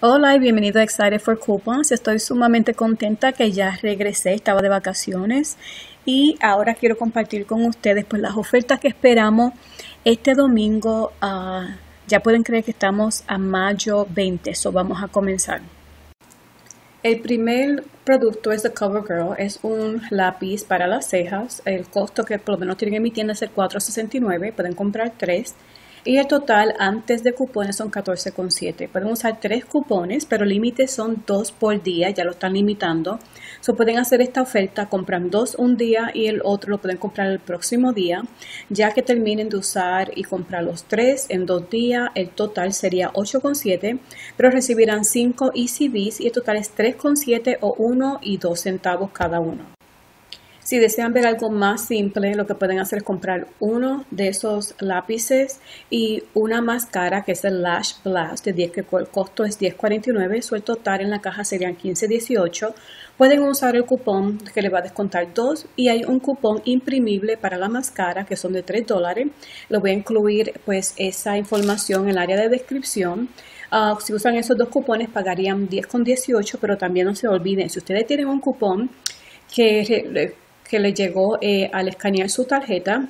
Hola y bienvenido a Excited for Coupons. Estoy sumamente contenta que ya regresé, estaba de vacaciones y ahora quiero compartir con ustedes pues las ofertas que esperamos este domingo. Uh, ya pueden creer que estamos a mayo 20, so vamos a comenzar. El primer producto es The CoverGirl, es un lápiz para las cejas. El costo que por lo menos tienen en mi tienda es el 4.69, pueden comprar tres y el total antes de cupones son 14,7. Pueden usar tres cupones, pero el límite son dos por día, ya lo están limitando. So pueden hacer esta oferta, compran dos un día y el otro lo pueden comprar el próximo día. Ya que terminen de usar y comprar los tres en dos días, el total sería 8,7, pero recibirán 5 ECBs y el total es 3,7 o 1 y 2 centavos cada uno. Si desean ver algo más simple, lo que pueden hacer es comprar uno de esos lápices y una máscara que es el Lash Blast de 10, que el costo es 10.49, su total en la caja serían 15.18. Pueden usar el cupón que le va a descontar 2 y hay un cupón imprimible para la máscara que son de 3 dólares. Lo voy a incluir pues esa información en el área de descripción. Uh, si usan esos dos cupones pagarían 10,18, pero también no se olviden, si ustedes tienen un cupón que que le llegó eh, al escanear su tarjeta,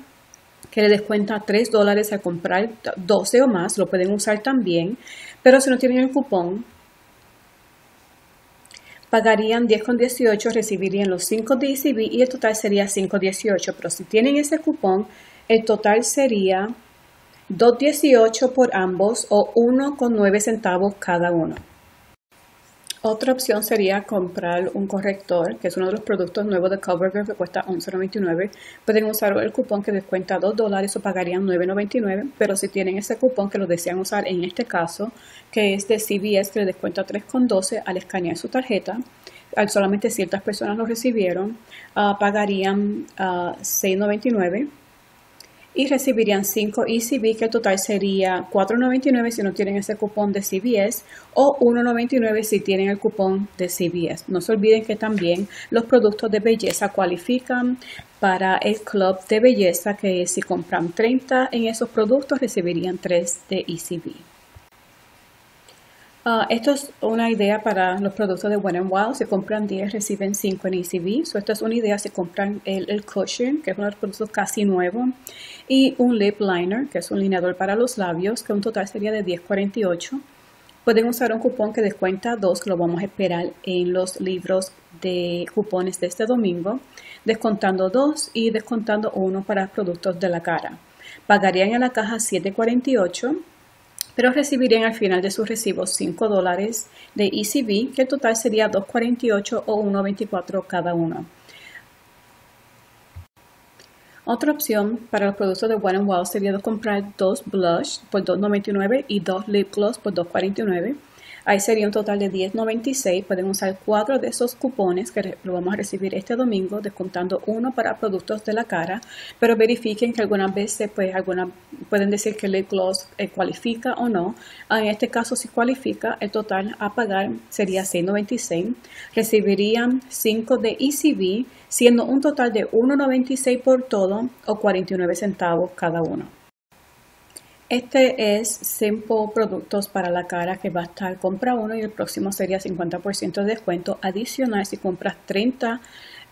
que le descuenta 3 dólares al comprar 12 o más, lo pueden usar también, pero si no tienen el cupón, pagarían 10,18, recibirían los 5 de ECB y el total sería 5,18, pero si tienen ese cupón, el total sería 2,18 por ambos o 1,9 centavos cada uno. Otra opción sería comprar un corrector, que es uno de los productos nuevos de CoverGirl que cuesta $11.99. Pueden usar el cupón que descuenta 2 dólares o pagarían $9.99, pero si tienen ese cupón que lo desean usar en este caso, que es de CVS que le descuenta 3.12 al escanear su tarjeta, solamente ciertas personas lo recibieron, uh, pagarían uh, ah, $6.99 y recibirían 5 ECB que el total sería 4.99 si no tienen ese cupón de CBS o 1.99 si tienen el cupón de CBS. No se olviden que también los productos de belleza cualifican para el club de belleza que si compran 30 en esos productos recibirían 3 de ECB. Uh, esto es una idea para los productos de n Wild. Si compran 10, reciben 5 en ECB. So, esta es una idea si compran el, el Cushion, que es uno de los productos casi nuevos, y un Lip Liner, que es un lineador para los labios, que un total sería de 10.48. Pueden usar un cupón que descuenta 2, que lo vamos a esperar en los libros de cupones de este domingo, descontando 2 y descontando 1 para productos de la cara. Pagarían en la caja 7.48 pero recibirían al final de su recibo 5 dólares de ECB, que el total sería 2.48 o 1.24 cada uno. Otra opción para los productos de n Wild sería comprar dos blush por 2.99 y dos lip gloss por 2.49 Ahí sería un total de 10.96. Pueden usar cuatro de esos cupones que lo vamos a recibir este domingo, descontando uno para productos de la cara, pero verifiquen que algunas veces pues, alguna, pueden decir que el lip gloss eh, cualifica o no. En este caso, si cualifica, el total a pagar sería 6.96. Recibirían 5 de ECB, siendo un total de 1.96 por todo o 49 centavos cada uno. Este es Simple Productos para la cara que va a estar compra uno y el próximo sería 50% de descuento. Adicional, si compras 30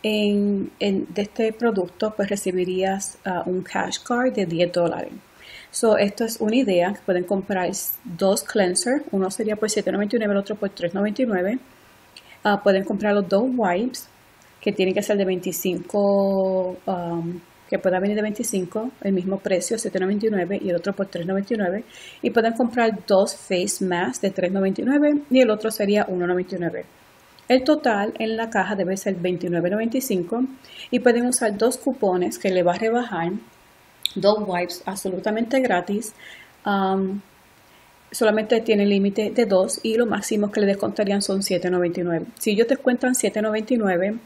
en, de este producto, pues recibirías uh, un cash card de 10 dólares. So, esto es una idea. Pueden comprar dos cleanser. Uno sería por 7.99, el otro por 3.99. Uh, pueden comprar los dos wipes que tienen que ser de 25 que pueda venir de 25, el mismo precio, 7.99 y el otro por 3.99 y pueden comprar dos face masks de 3.99 y el otro sería 1.99. El total en la caja debe ser 29.95 y pueden usar dos cupones que le va a rebajar dos wipes absolutamente gratis. Um, solamente tiene límite de 2 y lo máximo que le descontarían son 7.99. Si ellos descuentan 7.99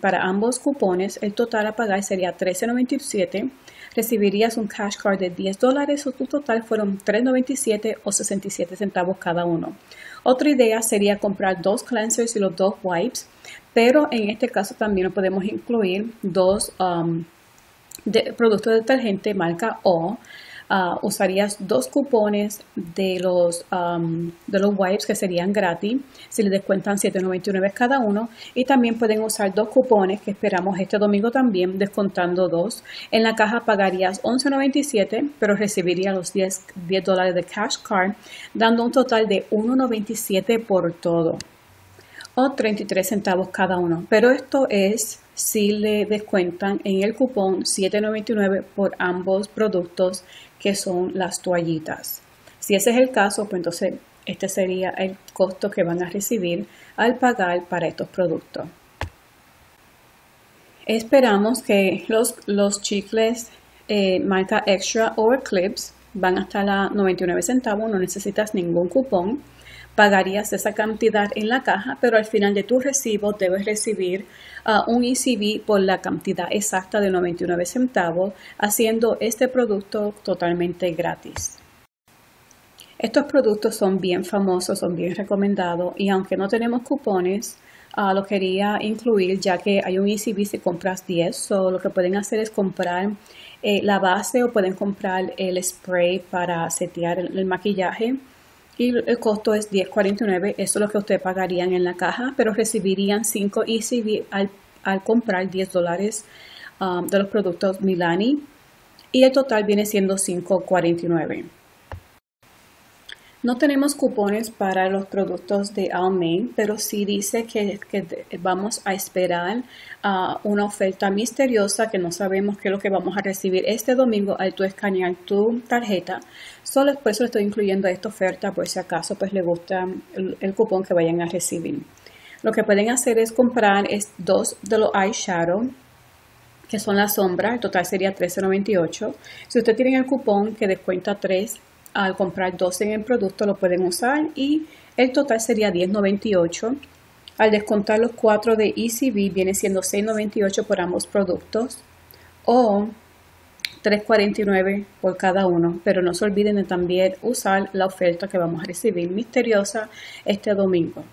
para ambos cupones, el total a pagar sería $13.97. Recibirías un cash card de 10 dólares o tu total fueron $3.97 o 67 centavos cada uno. Otra idea sería comprar dos cleansers y los dos wipes, pero en este caso también podemos incluir dos um, productos de detergente marca O uh, usarías dos cupones de los, um, de los wipes que serían gratis, si le descuentan $7.99 cada uno, y también pueden usar dos cupones que esperamos este domingo también, descontando dos. En la caja pagarías $11.97, pero recibiría los 10, 10 dólares de cash card, dando un total de $1.97 por todo o 33 centavos cada uno. Pero esto es si le descuentan en el cupón 7.99 por ambos productos que son las toallitas. Si ese es el caso, pues entonces este sería el costo que van a recibir al pagar para estos productos. Esperamos que los, los chicles eh, marca Extra o Eclipse van hasta la 99 centavos, no necesitas ningún cupón pagarías esa cantidad en la caja, pero al final de tu recibo debes recibir uh, un ECB por la cantidad exacta de 99 centavos, haciendo este producto totalmente gratis. Estos productos son bien famosos, son bien recomendados y aunque no tenemos cupones, uh, lo quería incluir ya que hay un ECB si compras 10, o lo que pueden hacer es comprar eh, la base o pueden comprar el spray para setear el maquillaje y el costo es 10.49, eso es lo que ustedes pagarían en la caja, pero recibirían 5 ECB al, al comprar 10 dólares um, de los productos Milani y el total viene siendo 5.49. No tenemos cupones para los productos de Almain, pero sí dice que, vamos a esperar a una oferta misteriosa que no sabemos qué es lo que vamos a recibir este domingo al tú escanear tu tarjeta. Solo por eso estoy incluyendo esta oferta por si acaso pues le gusta el, cupón que vayan a recibir. Lo que pueden hacer es comprar es dos de los eyeshadow que son la sombra, el total sería $13.98. Si usted tiene el cupón que descuenta 3 al comprar 12 en el producto lo pueden usar y el total sería 10.98. Al descontar los 4 de ECB viene siendo 6.98 por ambos productos o 3.49 por cada uno. Pero no se olviden de también usar la oferta que vamos a recibir misteriosa este domingo.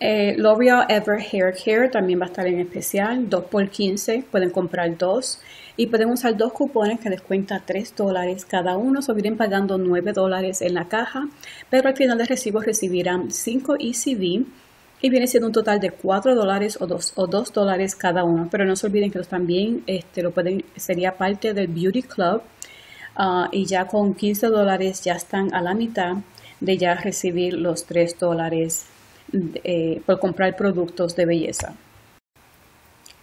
Eh, L'Oreal Ever Hair Care también va a estar en especial, 2 por 15, pueden comprar dos. Y pueden usar dos cupones que descuenta 3 dólares cada uno, se vienen pagando 9 dólares en la caja, pero al final del recibo recibirán 5 ECV y viene siendo un total de 4 dólares o 2, o 2 dólares cada uno, pero no se olviden que los también este, lo pueden, sería parte del Beauty Club. Uh, y ya con 15 dólares ya están a la mitad de ya recibir los 3 dólares eh, por comprar productos de belleza.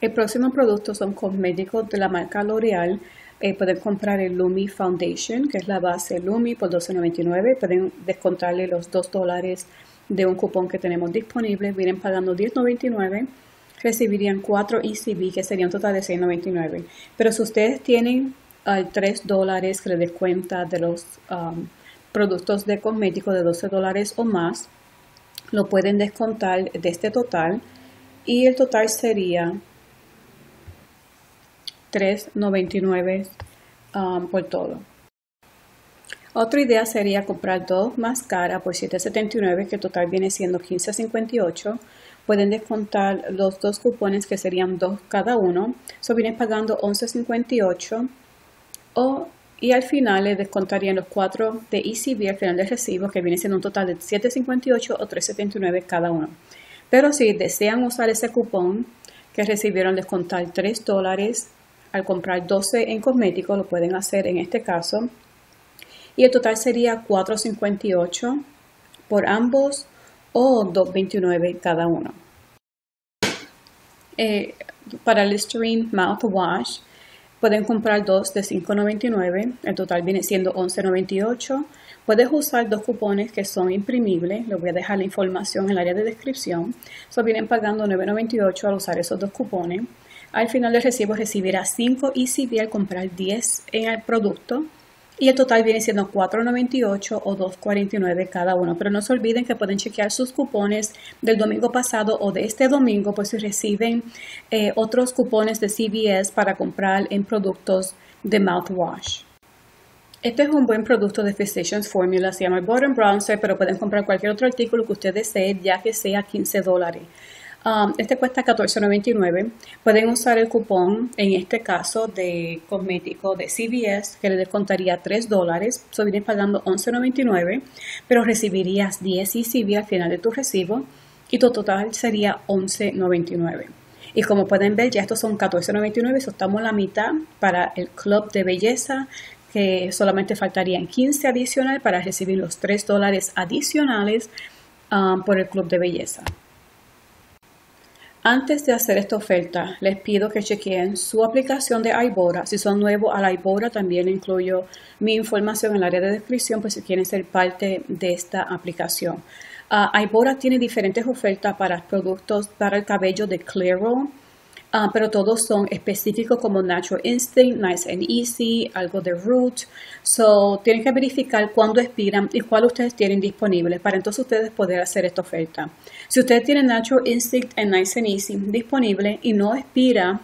El próximo producto son cosméticos de la marca L'Oreal. Eh, pueden comprar el Lumi Foundation, que es la base Lumi por $12.99. Pueden descontarle los 2 dólares de un cupón que tenemos disponible. Vienen pagando $10.99. Recibirían 4 ECB, que sería un total de $6.99. Pero si ustedes tienen uh, 3 dólares que les descuenta de los um, productos de cosméticos de 12 dólares o más, lo pueden descontar de este total y el total sería 3.99 um, por todo. Otra idea sería comprar dos máscaras por 7.79 que total viene siendo 15.58. Pueden descontar los dos cupones que serían dos cada uno. Eso vienen pagando 11.58 o y al final le descontarían los cuatro de ECB al final del recibo, que viene siendo un total de 7.58 o 3.79 cada uno. Pero si desean usar ese cupón que recibieron descontar 3 dólares al comprar 12 en cosméticos, lo pueden hacer en este caso. Y el total sería 4.58 por ambos o 2.29 cada uno. Eh, para el Listerine Mouthwash, Pueden comprar dos de $5.99, el total viene siendo $11.98. Puedes usar dos cupones que son imprimibles, les voy a dejar la información en el área de descripción. So, vienen pagando $9.98 al usar esos dos cupones. Al final del recibo recibirá 5 ECB al comprar 10 en el producto y el total viene siendo 4.98 o 2.49 cada uno. Pero no se olviden que pueden chequear sus cupones del domingo pasado o de este domingo, pues si reciben eh, otros cupones de CVS para comprar en productos de mouthwash. Este es un buen producto de Physicians Formula, se llama el Bottom Bronzer, pero pueden comprar cualquier otro artículo que ustedes deseen, ya que sea 15 dólares. Um, este cuesta $14.99. Pueden usar el cupón, en este caso, de cosmético de CVS, que le descontaría $3 dólares. So vienes pagando $11.99, pero recibirías 10 ECB al final de tu recibo y tu total sería $11.99. Y como pueden ver, ya estos son $14.99, so estamos la mitad para el club de belleza, que solamente faltarían 15 adicionales para recibir los 3 dólares adicionales um, por el club de belleza. Antes de hacer esta oferta, les pido que chequeen su aplicación de iBora. Si son nuevos a iBora, también incluyo mi información en el área de descripción, pues si quieren ser parte de esta aplicación. Uh, iBora tiene diferentes ofertas para productos para el cabello de Clairol, Ah, pero todos son específicos como Natural Instinct, Nice and Easy, algo de Root. So, tienen que verificar cuándo expiran y cuál ustedes tienen disponible para entonces ustedes poder hacer esta oferta. Si ustedes tienen Natural Instinct and Nice and Easy disponible y no expira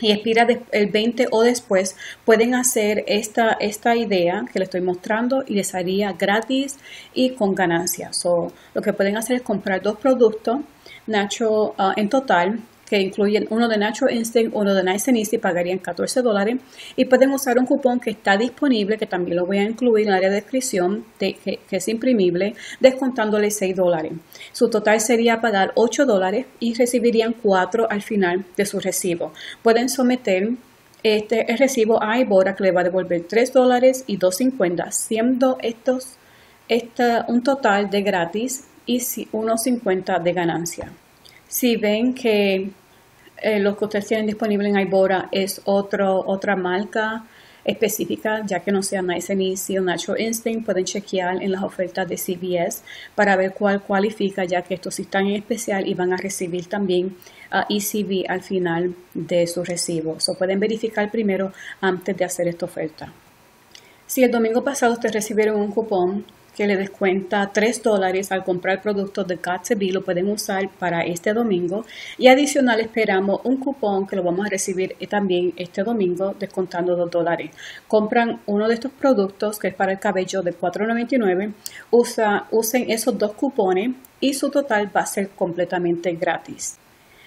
y expira el 20 o después, pueden hacer esta, esta idea que les estoy mostrando y les haría gratis y con ganancias. So, lo que pueden hacer es comprar dos productos Natural ah, en total que incluyen uno de Natural Instinct, uno de Nice and Easy, pagarían 14 dólares y pueden usar un cupón que está disponible, que también lo voy a incluir en el área de descripción, de, que, es imprimible, descontándole 6 dólares. Su total sería pagar 8 dólares y recibirían 4 al final de su recibo. Pueden someter este, recibo a Ibora que le va a devolver 3 dólares y 2.50, siendo estos un total de gratis y 1.50 de ganancia. Si ven que eh, lo que ustedes tienen disponible en Ibora es otro, otra marca específica, ya que no sea Nice and Easy o Natural Instinct, pueden chequear en las ofertas de CVS para ver cuál cualifica, ya que estos están en especial y van a recibir también a ECB al final de su recibo. So, pueden verificar primero antes de hacer esta oferta. Si el domingo pasado ustedes recibieron un cupón que le descuenta 3 dólares al comprar productos de Gatsby, lo pueden usar para este domingo. Y adicional esperamos un cupón que lo vamos a recibir también este domingo descontando 2 dólares. Compran uno de estos productos que es para el cabello de 4.99, usa, usen esos dos cupones y su total va a ser completamente gratis.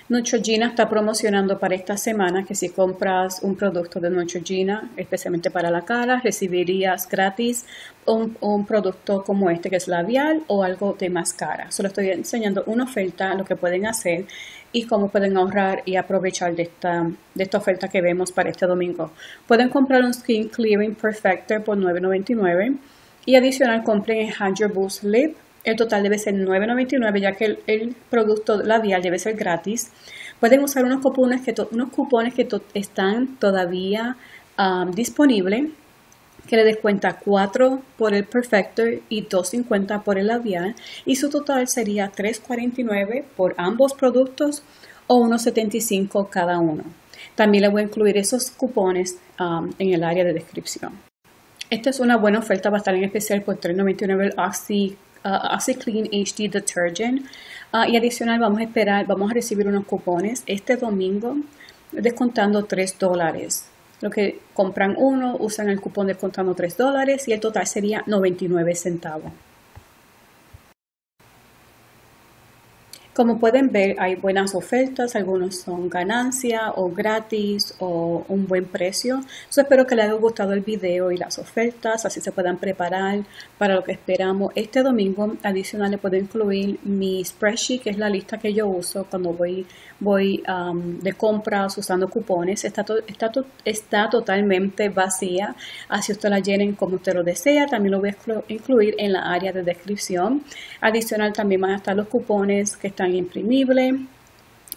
Neutrogena está promocionando para esta semana que si compras un producto de Neutrogena, especialmente para la cara, recibirías gratis un, producto como este que es labial o algo de máscara. Solo estoy enseñando una oferta, lo que pueden hacer y cómo pueden ahorrar y aprovechar de esta, de esta oferta que vemos para este domingo. Pueden comprar un Skin Clearing Perfector por $9.99 y adicional compren el Hydro Boost Lip el total debe ser $9.99 ya que el, producto labial debe ser gratis. Pueden usar unos cupones que, unos cupones que están todavía um, disponibles que le descuenta 4 por el Perfector y 2.50 por el labial y su total sería 3.49 por ambos productos o 1.75 cada uno. También le voy a incluir esos cupones um, en el área de descripción. Esta es una buena oferta, va a estar en especial por 3.99 el Oxy uh, Clean HD Detergent. Uh, y adicional vamos a esperar, vamos a recibir unos cupones este domingo descontando 3 dólares. Lo que compran uno, usan el cupón descontando 3 dólares y el total sería 99 centavos. Como pueden ver, hay buenas ofertas, algunos son ganancia o gratis o un buen precio. espero que les haya gustado el video y las ofertas, así se puedan preparar para lo que esperamos este domingo. Adicional, le puedo incluir mi spreadsheet, que es la lista que yo uso cuando voy, voy um, de compras usando cupones. Está, está, está totalmente vacía, así usted la llenen como usted lo desea. También lo voy a incluir en la área de descripción. Adicional, también van a estar los cupones que están imprimible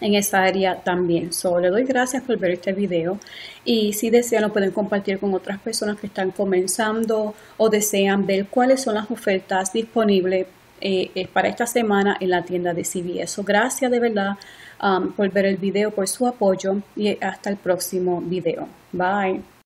en esa área también. Solo le doy gracias por ver este video y si desean lo pueden compartir con otras personas que están comenzando o desean ver cuáles son las ofertas disponibles eh, eh, para esta semana en la tienda de CVS. gracias de verdad um, por ver el video, por su apoyo y hasta el próximo video. Bye.